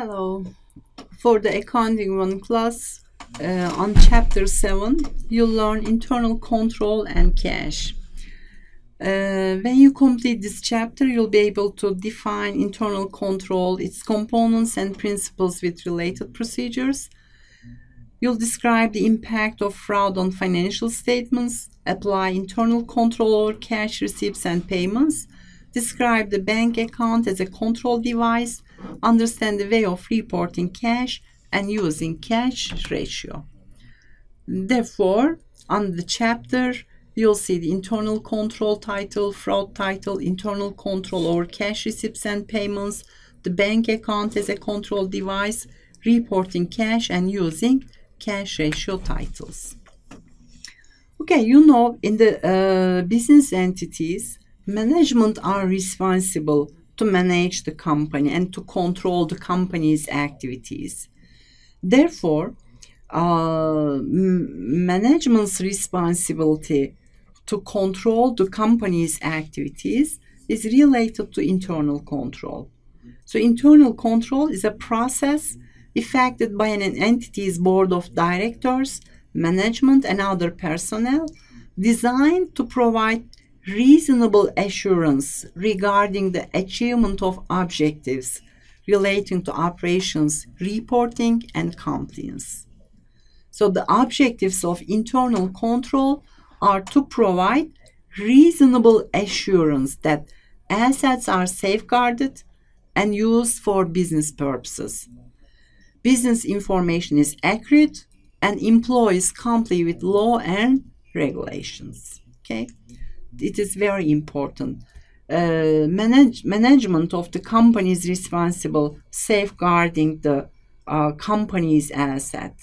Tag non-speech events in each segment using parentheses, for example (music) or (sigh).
Hello. For the Accounting 1 class, uh, on Chapter 7, you'll learn internal control and cash. Uh, when you complete this chapter, you'll be able to define internal control, its components and principles with related procedures. You'll describe the impact of fraud on financial statements, apply internal control over cash receipts and payments, describe the bank account as a control device, understand the way of reporting cash, and using cash ratio. Therefore, on the chapter, you'll see the internal control title, fraud title, internal control over cash receipts and payments, the bank account as a control device, reporting cash, and using cash ratio titles. Okay, you know, in the uh, business entities, management are responsible to manage the company and to control the company's activities. Therefore, uh, management's responsibility to control the company's activities is related to internal control. So, internal control is a process effected by an entity's board of directors, management, and other personnel designed to provide reasonable assurance regarding the achievement of objectives relating to operations reporting and compliance. So the objectives of internal control are to provide reasonable assurance that assets are safeguarded and used for business purposes. Business information is accurate and employees comply with law and regulations. Okay, it is very important. Uh, manage, management of the company is responsible safeguarding the uh, company's asset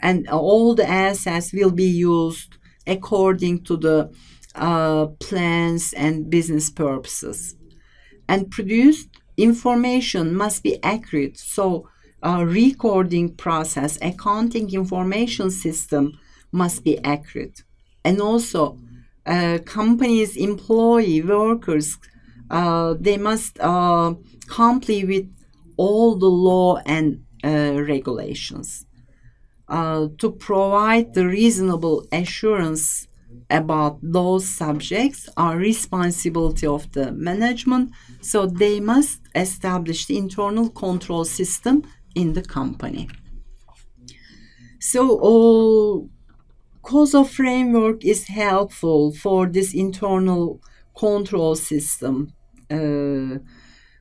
and all the assets will be used according to the uh, plans and business purposes. And produced information must be accurate. So, uh, recording process, accounting information system must be accurate. And also, uh, companies, employee, workers, uh, they must uh, comply with all the law and uh, regulations. Uh, to provide the reasonable assurance about those subjects are responsibility of the management so they must establish the internal control system in the company so uh, COSO framework is helpful for this internal control system uh,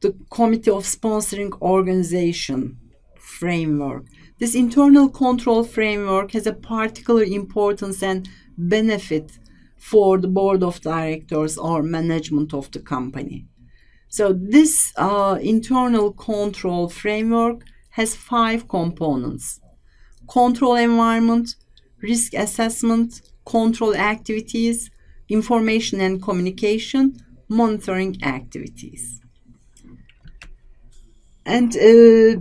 the committee of sponsoring organization framework this internal control framework has a particular importance and benefit for the board of directors or management of the company. So, this uh, internal control framework has five components control environment, risk assessment, control activities, information and communication, monitoring activities. And uh,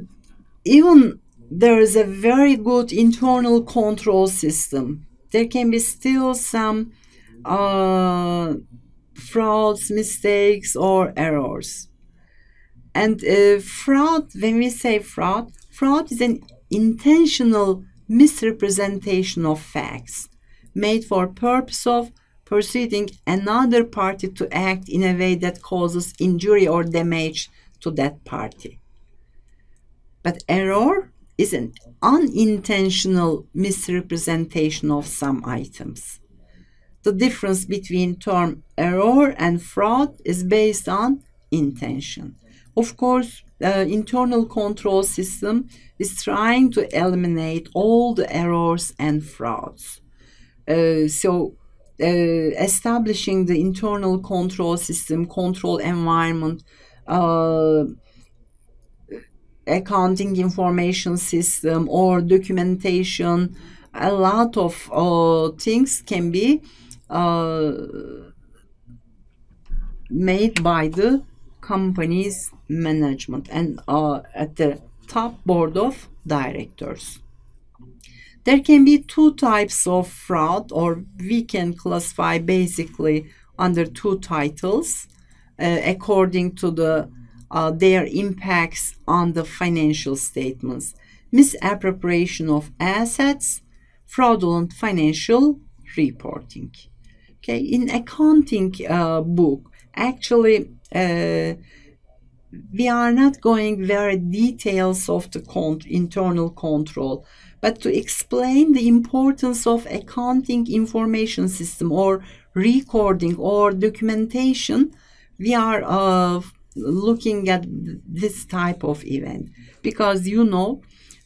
even there is a very good internal control system. There can be still some uh, frauds, mistakes, or errors. And uh, fraud, when we say fraud, fraud is an intentional misrepresentation of facts made for purpose of persuading another party to act in a way that causes injury or damage to that party. But error is an unintentional misrepresentation of some items. The difference between term error and fraud is based on intention. Of course, the internal control system is trying to eliminate all the errors and frauds. Uh, so, uh, establishing the internal control system, control environment, uh, accounting information system or documentation a lot of uh, things can be uh, made by the company's management and uh, at the top board of directors there can be two types of fraud or we can classify basically under two titles uh, according to the uh, their impacts on the financial statements, misappropriation of assets, fraudulent financial reporting. Okay, in accounting uh, book, actually, uh, we are not going very details of the con internal control, but to explain the importance of accounting information system or recording or documentation, we are uh, looking at this type of event. Because you know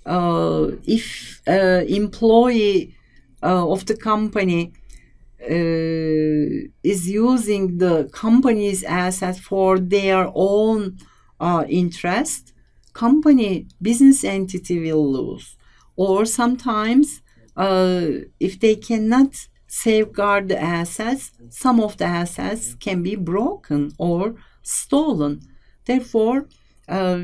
uh, if uh, employee of the company uh, is using the company's assets for their own uh, interest company business entity will lose or sometimes uh, if they cannot safeguard the assets some of the assets can be broken or stolen. Therefore, uh,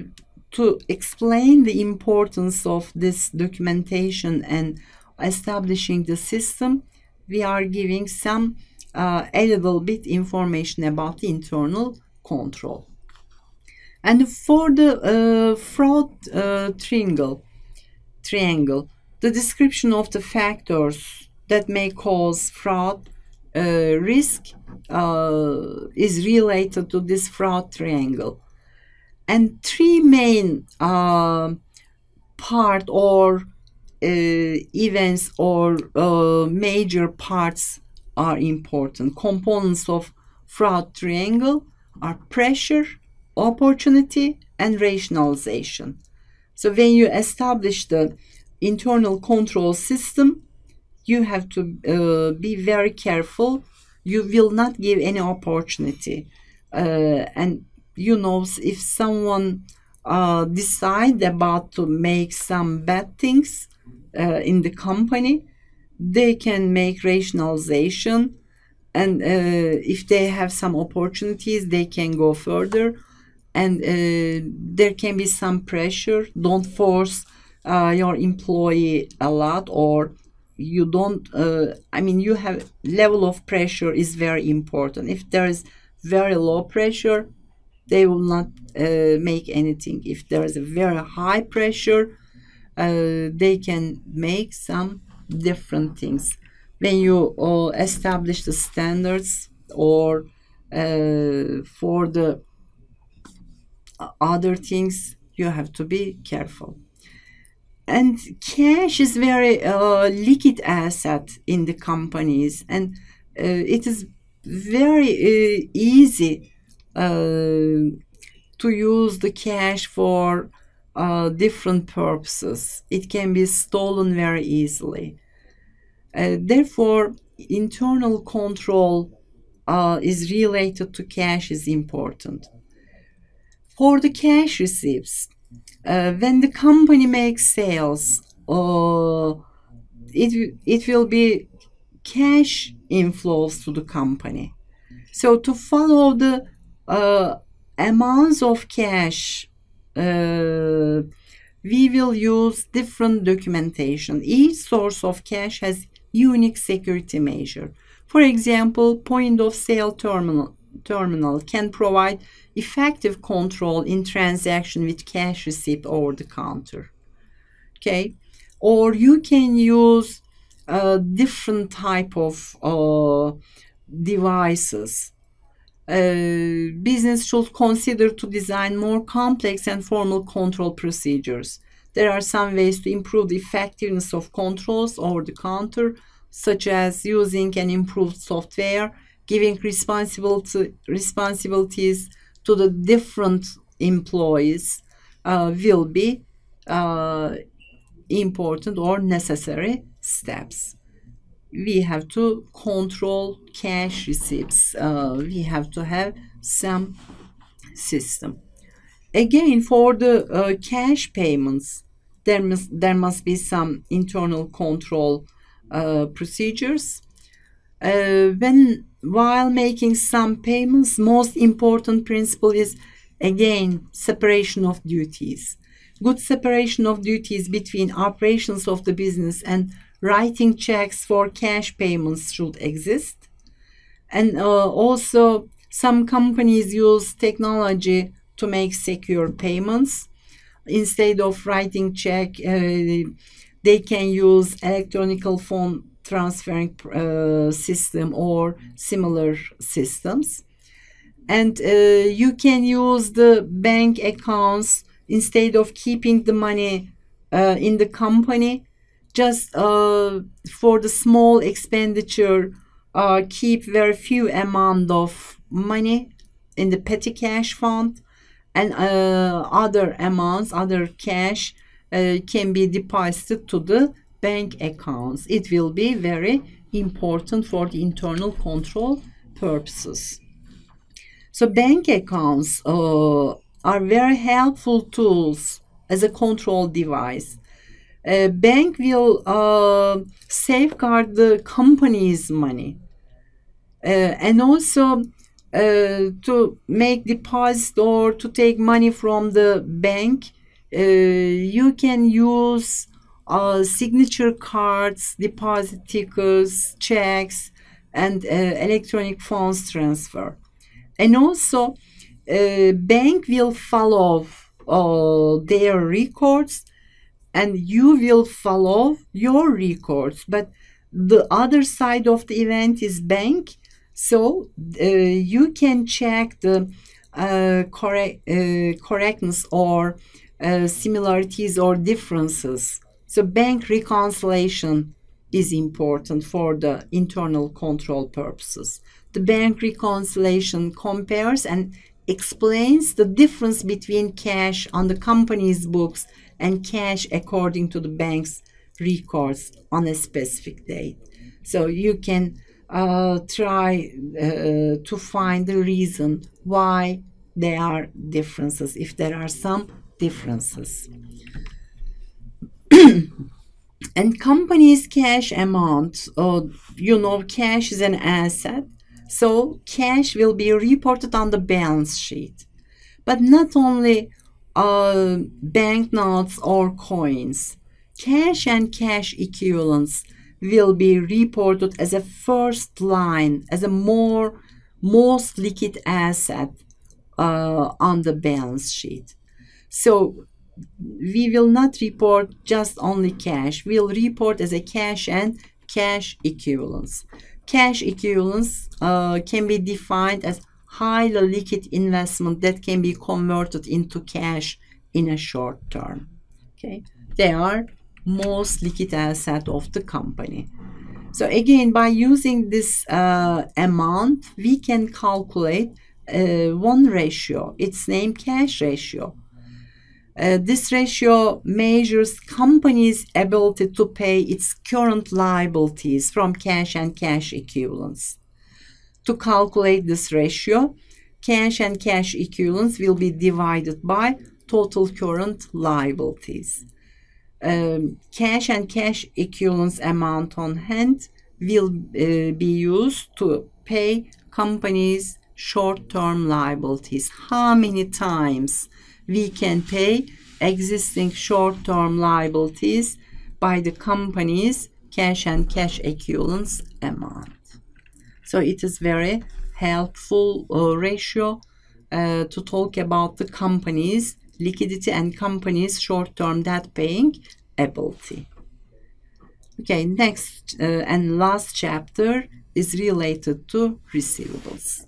to explain the importance of this documentation and establishing the system, we are giving some uh, a little bit information about the internal control. And for the uh, fraud uh, triangle, triangle, the description of the factors that may cause fraud uh, risk uh, is related to this fraud triangle. And three main uh, part or events or major parts are important. Components of fraud triangle are pressure, opportunity, and rationalization. So when you establish the internal control system, you have to uh, be very careful. You will not give any opportunity. Uh, and you know if someone uh, decide about to make some bad things uh, in the company they can make rationalization. And uh, if they have some opportunities they can go further and uh, there can be some pressure. Don't force your employee a lot or you don't uh, i mean you have level of pressure is very important. If there is very low pressure they will not uh, make anything. If there is a very high pressure uh, they can make some different things. When you uh, establish the standards or uh, for the other things you have to be careful. And cash is very uh, liquid asset in the companies and uh, it is very uh, easy uh, to use the cash for uh, different purposes. It can be stolen very easily. Uh, therefore internal control is related to cash is important for the cash receipts uh, when the company makes sales, uh, it it will be cash inflows to the company. So to follow the uh, amounts of cash, uh, we will use different documentation. Each source of cash has unique security measure. For example, point of sale terminal terminal can provide effective control in transaction with cash receipt over the counter. Okay, or you can use a different type of uh, devices. Uh, business should consider to design more complex and formal control procedures. There are some ways to improve the effectiveness of controls over the counter, such as using an improved software giving responsibility, responsibilities to the different employees uh, will be uh, important or necessary steps. We have to control cash receipts. Uh, we have to have some system. Again, for the uh, cash payments, there must there must be some internal control uh, procedures. Uh, when while making some payments, most important principle is again separation of duties. Good separation of duties between operations of the business and writing checks for cash payments should exist. And uh, also, some companies use technology to make secure payments. Instead of writing check, uh, they can use electronic fund transferring uh, system or similar systems. And uh, you can use the bank accounts instead of keeping the money uh, in the company. Just uh, for the small expenditure, keep very few amount of money in the petty cash fund and uh, other amounts, other cash uh, can be deposited to the bank accounts. It will be very important for the internal control purposes. So bank accounts uh, are very helpful tools as a control device. A bank will uh, safeguard the company's money uh, and also uh, to make deposit or to take money from the bank uh, you can use uh, signature cards deposit tickets checks and uh, electronic funds transfer. And also uh, bank will follow uh, their records and you will follow your records. But the other side of the event is bank. So uh, you can check the uh, correct uh, correctness or similarities or differences so bank reconciliation is important for the internal control purposes the bank reconciliation compares and explains the difference between cash on the company's books and cash according to the bank's records on a specific date. So you can uh, try uh, to find the reason why there are differences, if there are some differences. (clears throat) and company's cash amount, uh, you know, cash is an asset so cash will be reported on the balance sheet. But not only uh, banknotes or coins, cash and cash equivalents will be reported as a first line, as a more most liquid asset uh, on the balance sheet. So we will not report just only cash. We'll report as a cash and cash equivalents. Cash equivalents uh, can be defined as highly liquid investment that can be converted into cash in a short term. Okay, they are most liquid asset of the company. So again, by using this uh, amount, we can calculate uh, one ratio. It's named cash ratio. Uh, this ratio measures company's ability to pay its current liabilities from cash and cash equivalents. To calculate this ratio, cash and cash equivalents will be divided by total current liabilities. Um, cash and cash equivalents amount on hand will uh, be used to pay companies short-term liabilities. How many times we can pay existing short-term liabilities by the company's cash and cash equivalents amount. So it is very helpful uh, ratio uh, to talk about the company's liquidity and company's short-term debt paying ability. Okay, next uh, and last chapter is related to receivables.